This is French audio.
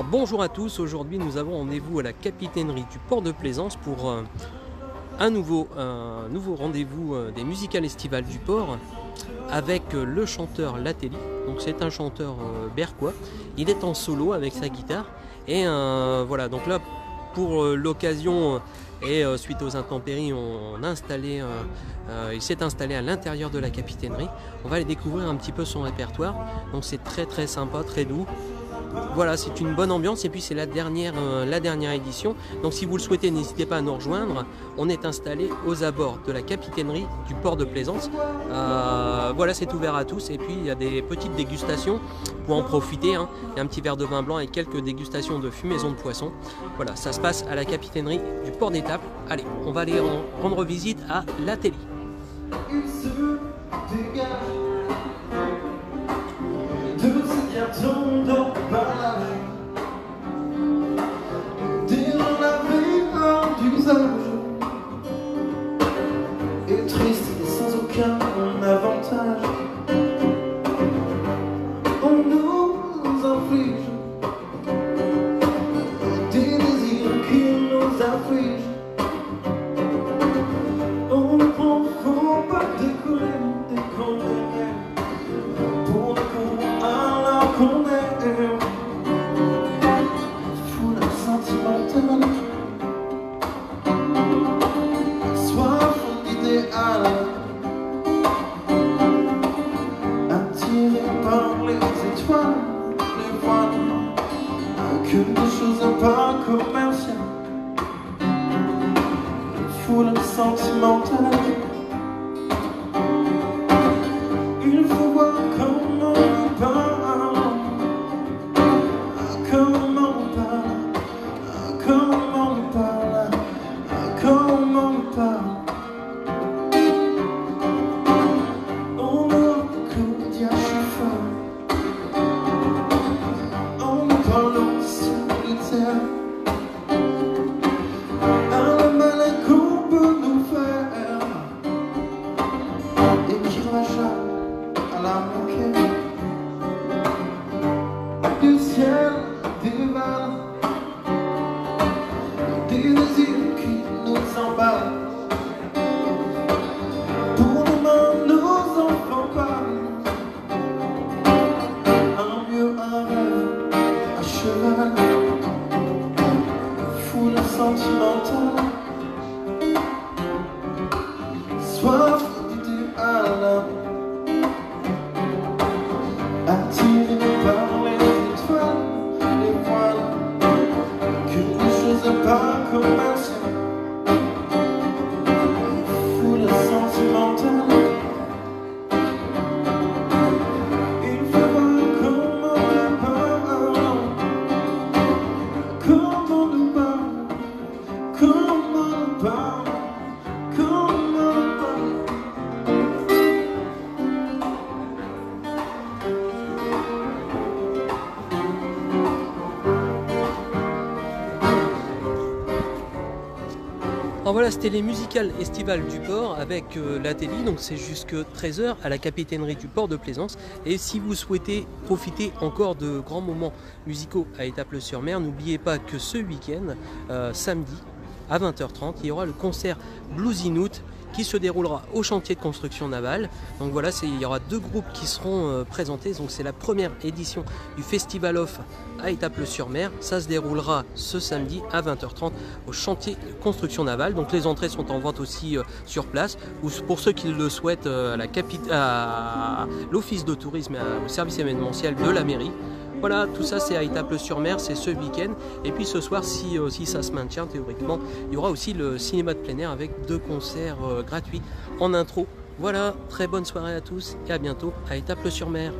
Bonjour à tous, aujourd'hui nous avons rendez-vous à la capitainerie du port de Plaisance pour euh, un nouveau, rendez-vous euh, des musicales estivales du port avec euh, le chanteur Latelli. Donc c'est un chanteur berquois. Il est en solo avec sa guitare et voilà. Donc là pour l'occasion et suite aux intempéries, on, a installé, il s'est installé à l'intérieur de la capitainerie. On va aller découvrir un petit peu son répertoire. Donc c'est très très sympa, très doux. Voilà, c'est une bonne ambiance et puis c'est la dernière, euh, la dernière édition. Donc si vous le souhaitez, n'hésitez pas à nous rejoindre. On est installé aux abords de la capitainerie du port de Plaisance. Euh, voilà, c'est ouvert à tous et puis il y a des petites dégustations pour en profiter. hein. Il y a un petit verre de vin blanc et quelques dégustations de fumaison de poisson. Voilà, ça se passe à la capitainerie du port d'Étape. Allez, on va aller en- rendre visite à l'Atelier. Et triste et sans aucun avantage, on nous inflige des désirs qui nous affligent. On prend faut pas décoller, décoller Pour décoller alors qu'on est Foule sentimentale foule sentimentale. Il faut voir comment on parle, comment on parle, comment on parle, comment on parle. On. Sentimentale Soif d'idéal Attiré par les étoiles, les voiles. Que les choses pas commerciales Voilà, c'était les musicales estivales du port avec euh, l'Atelier, donc c'est jusque 13h à la capitainerie du port de Plaisance. Et si vous souhaitez profiter encore de grands moments musicaux à Étaples-sur-Mer, n'oubliez pas que ce week-end, euh, samedi, à 20h30, il y aura le concert Blues in Out qui se déroulera au chantier de construction navale. Donc voilà, il y aura deux groupes qui seront euh, présentés. Donc c'est la première édition du Festival Off à Étaples-sur-Mer. Ça se déroulera ce samedi à 20h30 au chantier de construction navale. Donc les entrées sont en vente aussi euh, sur place. Ou pour ceux qui le souhaitent, euh, à l'office de tourisme, et au service événementiel de la mairie. Voilà, tout ça c'est à Étaples-sur-Mer, c'est ce week-end. Et puis ce soir, si, euh, si ça se maintient théoriquement, il y aura aussi le cinéma de plein air avec deux concerts euh, gratuits en intro. Voilà, très bonne soirée à tous et à bientôt à Étaples-sur-Mer.